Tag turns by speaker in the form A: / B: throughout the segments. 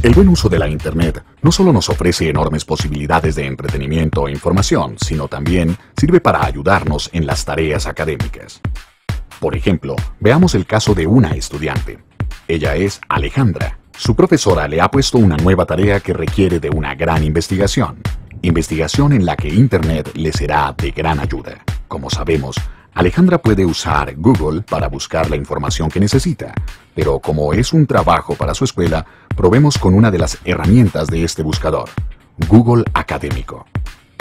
A: El buen uso de la Internet no solo nos ofrece enormes posibilidades de entretenimiento e información, sino también sirve para ayudarnos en las tareas académicas. Por ejemplo, veamos el caso de una estudiante. Ella es Alejandra. Su profesora le ha puesto una nueva tarea que requiere de una gran investigación. Investigación en la que Internet le será de gran ayuda. Como sabemos, Alejandra puede usar Google para buscar la información que necesita, pero como es un trabajo para su escuela, probemos con una de las herramientas de este buscador, Google Académico.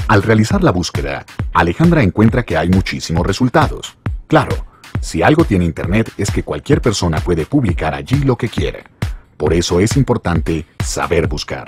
A: Al realizar la búsqueda, Alejandra encuentra que hay muchísimos resultados. Claro, si algo tiene Internet es que cualquier persona puede publicar allí lo que quiere. Por eso es importante saber buscar.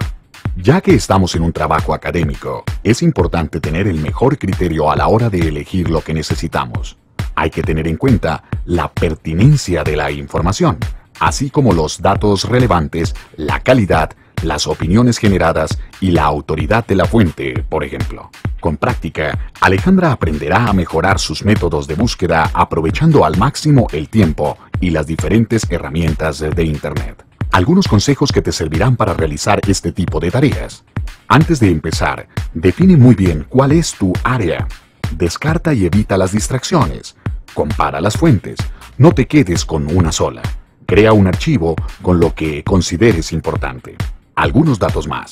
A: Ya que estamos en un trabajo académico, es importante tener el mejor criterio a la hora de elegir lo que necesitamos. Hay que tener en cuenta la pertinencia de la información, así como los datos relevantes, la calidad, las opiniones generadas y la autoridad de la fuente, por ejemplo. Con práctica, Alejandra aprenderá a mejorar sus métodos de búsqueda aprovechando al máximo el tiempo y las diferentes herramientas de Internet algunos consejos que te servirán para realizar este tipo de tareas. Antes de empezar, define muy bien cuál es tu área. Descarta y evita las distracciones. Compara las fuentes. No te quedes con una sola. Crea un archivo con lo que consideres importante. Algunos datos más.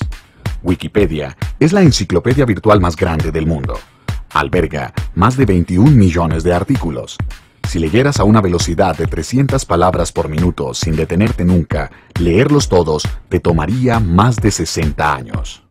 A: Wikipedia es la enciclopedia virtual más grande del mundo. Alberga más de 21 millones de artículos. Si leyeras a una velocidad de 300 palabras por minuto sin detenerte nunca, leerlos todos te tomaría más de 60 años.